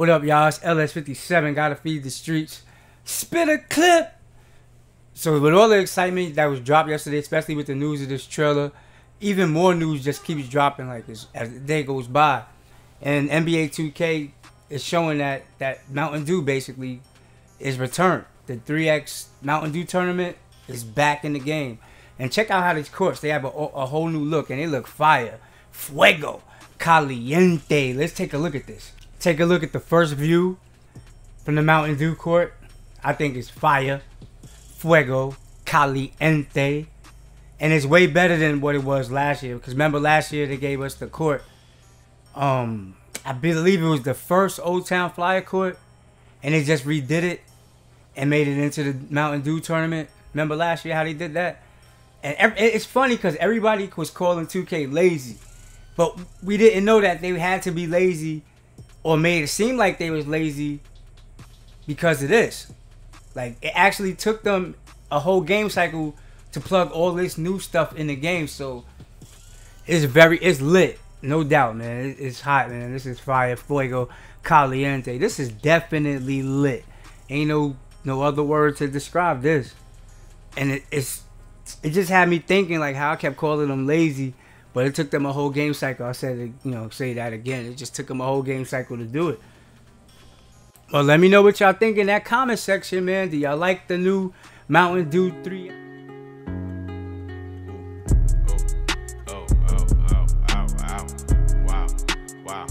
What up, y'all? It's LS57. Gotta feed the streets. Spit a clip. So with all the excitement that was dropped yesterday, especially with the news of this trailer, even more news just keeps dropping like as, as the day goes by. And NBA 2K is showing that that Mountain Dew basically is returned. The 3X Mountain Dew tournament is back in the game. And check out how these courts, they have a, a whole new look and they look fire. Fuego, caliente. Let's take a look at this. Take a look at the first view from the Mountain Dew court. I think it's fire. Fuego, caliente. And it's way better than what it was last year. Because remember last year they gave us the court. Um, I believe it was the first Old Town Flyer court. And they just redid it and made it into the Mountain Dew tournament. Remember last year how they did that? And it's funny because everybody was calling 2K lazy, but we didn't know that they had to be lazy, or made it seem like they was lazy because of this. Like it actually took them a whole game cycle to plug all this new stuff in the game. So it's very it's lit, no doubt, man. It's hot, man. This is fire, fuego, caliente. This is definitely lit. Ain't no no other word to describe this. And it, it's it just had me thinking like how I kept calling them lazy, but it took them a whole game cycle. I said, it, you know, say that again. It just took them a whole game cycle to do it. Well, let me know what y'all think in that comment section, man. Do y'all like the new Mountain Dew 3? Wow.